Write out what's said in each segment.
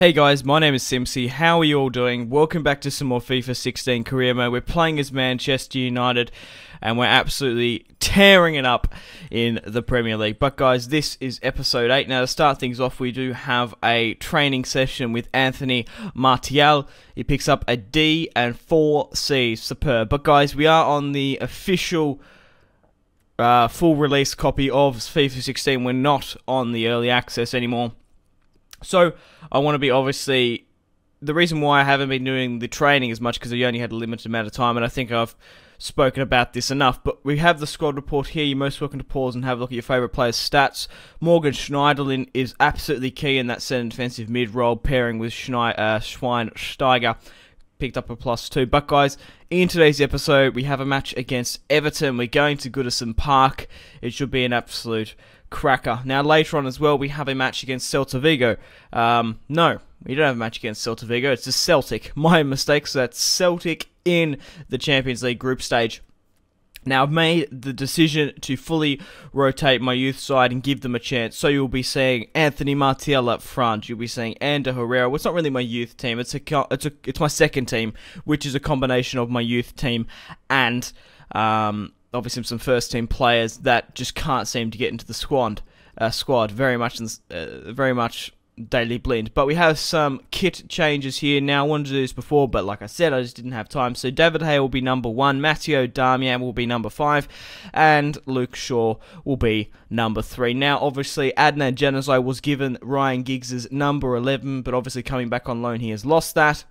Hey guys, my name is Simpzy. How are you all doing? Welcome back to some more FIFA 16 career mode. We're playing as Manchester United and we're absolutely tearing it up in the Premier League. But guys, this is episode 8. Now to start things off, we do have a training session with Anthony Martial. He picks up a D and 4 C. Superb. But guys, we are on the official uh, full release copy of FIFA 16. We're not on the early access anymore. So I want to be obviously the reason why I haven't been doing the training as much because I only had a limited amount of time, and I think I've spoken about this enough. But we have the squad report here. You're most welcome to pause and have a look at your favourite players' stats. Morgan Schneiderlin is absolutely key in that centre defensive mid role, pairing with uh, Schweinsteiger. Picked up a plus two. But guys, in today's episode, we have a match against Everton. We're going to Goodison Park. It should be an absolute cracker. Now, later on as well, we have a match against Celta Vigo. Um, no, we don't have a match against Celta Vigo. It's a Celtic. My mistake. So that's Celtic in the Champions League group stage. Now, I've made the decision to fully rotate my youth side and give them a chance. So you'll be seeing Anthony Martial up front. You'll be seeing Ander Herrera. Well, it's not really my youth team. It's a it's a it's my second team, which is a combination of my youth team and um, obviously some first team players that just can't seem to get into the squad. Uh, squad very much, uh, very much Daley Blind. But we have some kit changes here now. I wanted to do this before, but like I said, I just didn't have time. So David Hay will be number one, Matteo Darmian will be number five, and Luke Shaw will be number three. Now, obviously, Adnan Januzaj was given Ryan Giggs' number 11, but obviously coming back on loan, he has lost that.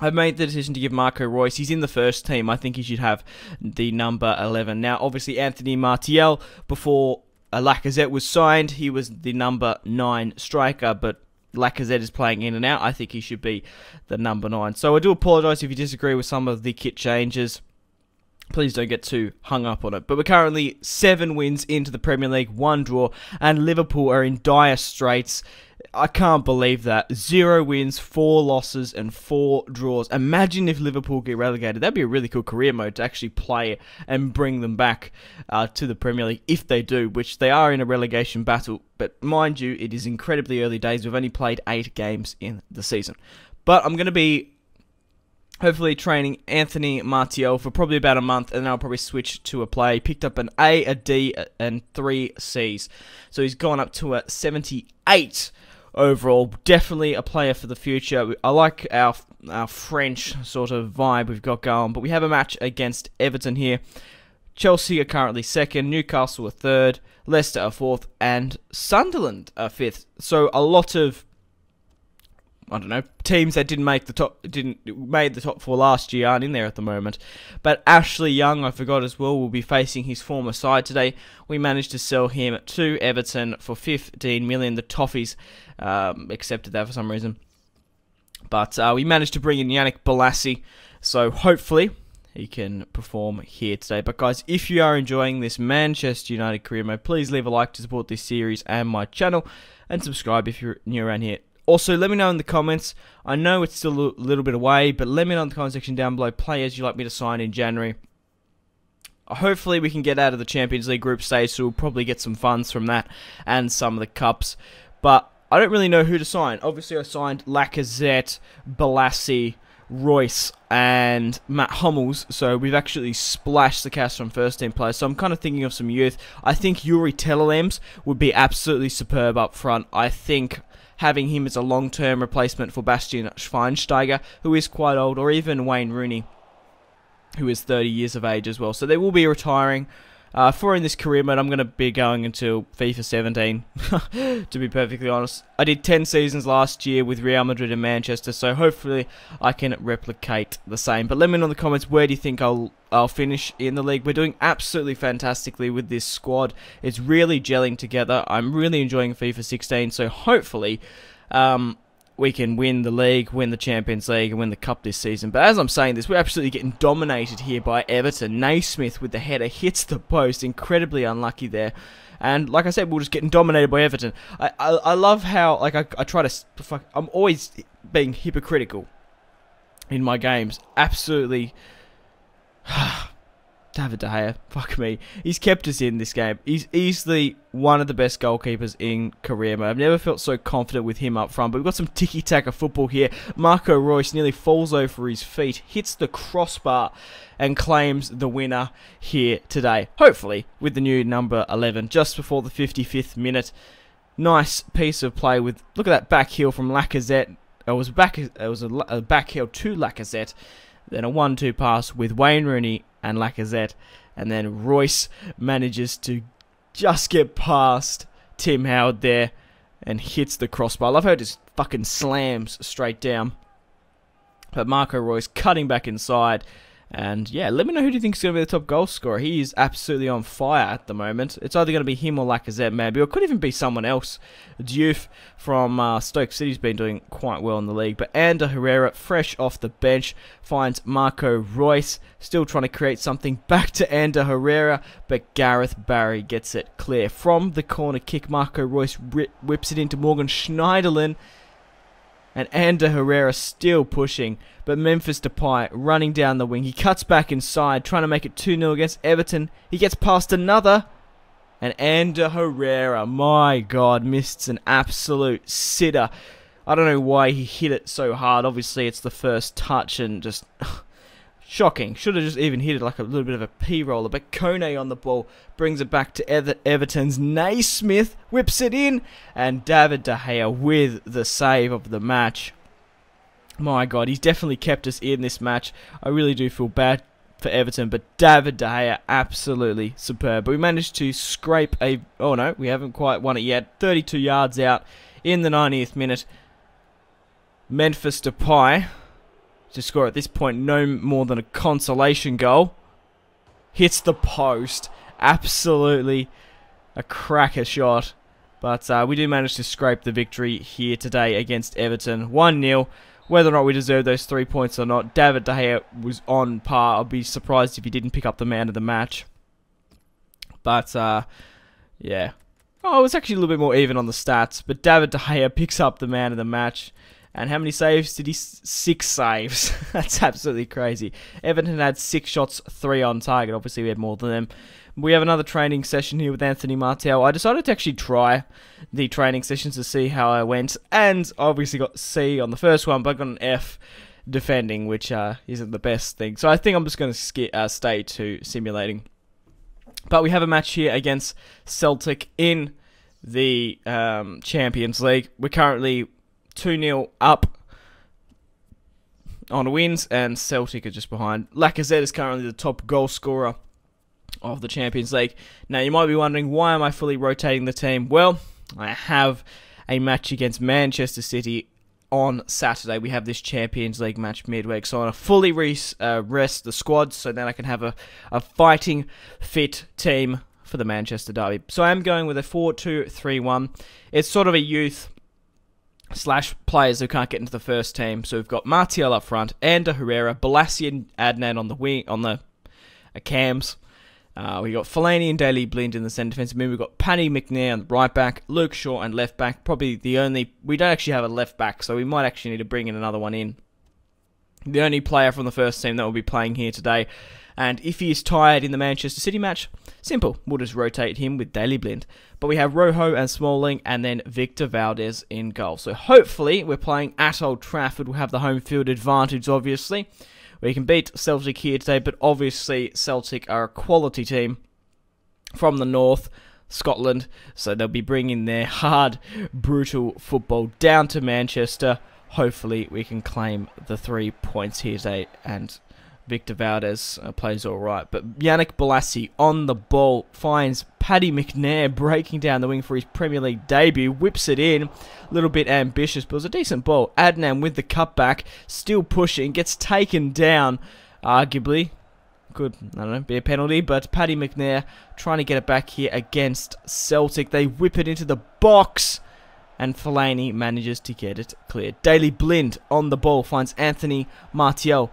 I've made the decision to give Marco Reus. He's in the first team. I think he should have the number 11. Now, obviously, Anthony Martial, before Lacazette was signed, he was the number 9 striker, but Lacazette is playing in and out. I think he should be the number 9. So I do apologise if you disagree with some of the kit changes. Please don't get too hung up on it. But we're currently seven wins into the Premier League, one draw, and Liverpool are in dire straits. I can't believe that. Zero wins, four losses, and four draws. Imagine if Liverpool get relegated. That'd be a really cool career mode to actually play and bring them back uh, to the Premier League if they do, which they are in a relegation battle. But mind you, it is incredibly early days. We've only played eight games in the season. But I'm going to be hopefully training Anthony Martial for probably about a month, and then I'll probably switch to a play. He picked up an A, a D, and three C's. So he's gone up to a 78 overall. Definitely a player for the future. I like our our French sort of vibe we've got going, but we have a match against Everton here. Chelsea are currently second, Newcastle are third, Leicester are fourth, and Sunderland are fifth. So a lot of I don't know teams that didn't make the top didn't made the top four last year aren't in there at the moment. But Ashley Young, I forgot as well, will be facing his former side today. We managed to sell him to Everton for 15 million. The Toffees um, accepted that for some reason, but uh, we managed to bring in Yannick Bolasie. So hopefully he can perform here today. But guys, if you are enjoying this Manchester United career mode, please leave a like to support this series and my channel, and subscribe if you're new around here. Also, let me know in the comments. I know it's still a little bit away, but let me know in the comment section down below players you'd like me to sign in January. Hopefully, we can get out of the Champions League group stage, so we'll probably get some funds from that and some of the cups. But I don't really know who to sign. Obviously, I signed Lacazette, Bolasie, Reus, and Mats Hummels. So we've actually splashed the cash from first team players. So I'm kind of thinking of some youth. I think Youri Tielemans would be absolutely superb up front. I think having him as a long-term replacement for Bastian Schweinsteiger, who is quite old, or even Wayne Rooney, who is 30 years of age as well. So they will be retiring. Uh, for in this career mode, I'm going to be going until FIFA 17, to be perfectly honest. I did 10 seasons last year with Real Madrid and Manchester, so hopefully I can replicate the same. But let me know in the comments, where do you think I'll I'll finish in the league. We're doing absolutely fantastically with this squad. It's really gelling together. I'm really enjoying FIFA 16, so hopefully um, we can win the league, win the Champions League, and win the Cup this season. But as I'm saying this, we're absolutely getting dominated here by Everton. Naismith with the header hits the post. Incredibly unlucky there. And like I said, we're just getting dominated by Everton. I, I, I love how, like, I, I try to... I'm always being hypocritical in my games. Absolutely David De Gea, fuck me. He's kept us in this game. He's easily one of the best goalkeepers in career mode. I've never felt so confident with him up front, but we've got some tiki-taka football here. Marco Reus nearly falls over his feet, hits the crossbar, and claims the winner here today. Hopefully, with the new number 11, just before the 55th minute. Nice piece of play with, look at that back heel from Lacazette. It was back, it was a, a back heel to Lacazette. Then a 1-2 pass with Wayne Rooney and Lacazette. And then Reus manages to just get past Tim Howard there and hits the crossbar. I love how it just fucking slams straight down. But Marco Reus cutting back inside and yeah, let me know who do you think is going to be the top goal scorer. He is absolutely on fire at the moment. It's either going to be him or Lacazette, maybe, or could even be someone else. Diouf from uh, Stoke City's been doing quite well in the league, but Ander Herrera, fresh off the bench, finds Marco Reus, still trying to create something back to Ander Herrera, but Gareth Barry gets it clear. From the corner kick, Marco Reus whips it into Morgan Schneiderlin, and Ander Herrera still pushing, but Memphis Depay running down the wing. He cuts back inside, trying to make it 2 0 against Everton. He gets past another, and Ander Herrera, my God, missed an absolute sitter. I don't know why he hit it so hard. Obviously, it's the first touch and just Shocking. Should have just even hit it like a little bit of a P-roller. But Kone on the ball brings it back to Ever Everton's Naismith. Whips it in. And David De Gea with the save of the match. My God, he's definitely kept us in this match. I really do feel bad for Everton, but David De Gea, absolutely superb. But we managed to scrape a... Oh, no, we haven't quite won it yet. 32 yards out in the 90th minute. Memphis Depay to score at this point no more than a consolation goal. Hits the post. Absolutely a cracker shot. But uh, we do manage to scrape the victory here today against Everton. 1-0. Whether or not we deserve those three points or not, David De Gea was on par. I'd be surprised if he didn't pick up the man of the match. But, uh, yeah. Oh, it was actually a little bit more even on the stats. But David De Gea picks up the man of the match. And how many saves did he? Six saves. That's absolutely crazy. Everton had six shots, three on target. Obviously, we had more than them. We have another training session here with Anthony Martial. I decided to actually try the training sessions to see how I went, and obviously got C on the first one, but I got an F defending, which uh, isn't the best thing. So I think I'm just going to uh, stay to simulating. But we have a match here against Celtic in the um, Champions League. We're currently 2 0 up on wins, and Celtic are just behind. Lacazette is currently the top goal scorer of the Champions League. Now, you might be wondering, why am I fully rotating the team? Well, I have a match against Manchester City on Saturday. We have this Champions League match midweek, so I want to fully re- uh, rest the squad so then I can have a, a fighting, fit team for the Manchester Derby. So I am going with a 4 2 3 1. It's sort of a youth slash players who can't get into the first team. So we've got Martial up front, Ander Herrera, Bolasie and Adnan on the wing on the uh, cams. Uh, we got Fellaini and Daley Blind in the centre defence. Then we've got Paddy McNair on the right back, Luke Shaw and left back. Probably the only we don't actually have a left back, so we might actually need to bring in another one in. The only player from the first team that will be playing here today and if he is tired in the Manchester City match, simple, we'll just rotate him with Daley Blind. But we have Rojo and Smalling and then Victor Valdes in goal. So hopefully we're playing at Old Trafford. We'll have the home field advantage, obviously. We can beat Celtic here today, but obviously Celtic are a quality team from the north. Scotland, so they'll be bringing their hard, brutal football down to Manchester. Hopefully, we can claim the three points here today and Victor Valdes uh, plays all right. But Yannick Bolasie on the ball finds Paddy McNair breaking down the wing for his Premier League debut. Whips it in. A little bit ambitious, but it was a decent ball. Adnan with the cutback, still pushing, gets taken down, arguably. Could, I don't know, be a penalty, but Paddy McNair trying to get it back here against Celtic. They whip it into the box and Fellaini manages to get it cleared. Daley Blind on the ball finds Anthony Martial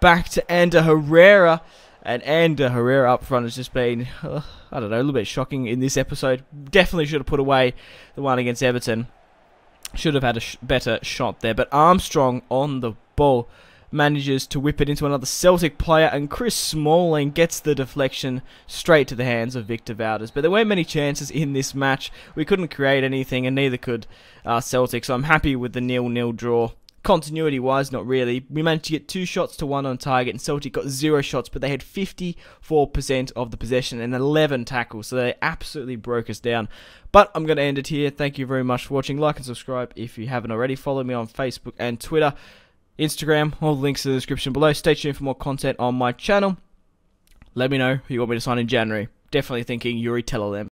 back to Ander Herrera. And Ander Herrera up front has just been, uh, I don't know, a little bit shocking in this episode. Definitely should have put away the one against Everton. Should have had a sh better shot there. But Armstrong on the ball manages to whip it into another Celtic player, and Chris Smalling gets the deflection straight to the hands of Victor Valdes. But there weren't many chances in this match. We couldn't create anything, and neither could uh, Celtic, so I'm happy with the nil-nil draw. Continuity wise, not really. We managed to get two shots to one on target, and Celtic got zero shots, but they had 54% of the possession and 11 tackles, so they absolutely broke us down. But I'm going to end it here. Thank you very much for watching. Like and subscribe if you haven't already. Follow me on Facebook and Twitter, Instagram, all the links in the description below. Stay tuned for more content on my channel. Let me know who you want me to sign in January. Definitely thinking Youri Tellelem.